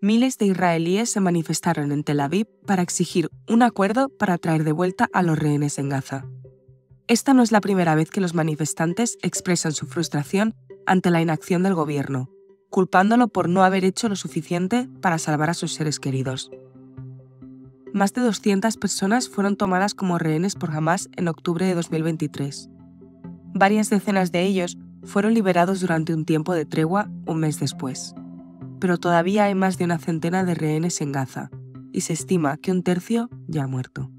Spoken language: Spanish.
miles de israelíes se manifestaron en Tel Aviv para exigir un acuerdo para traer de vuelta a los rehenes en Gaza. Esta no es la primera vez que los manifestantes expresan su frustración ante la inacción del gobierno, culpándolo por no haber hecho lo suficiente para salvar a sus seres queridos. Más de 200 personas fueron tomadas como rehenes por Hamas en octubre de 2023. Varias decenas de ellos fueron liberados durante un tiempo de tregua un mes después pero todavía hay más de una centena de rehenes en Gaza, y se estima que un tercio ya ha muerto.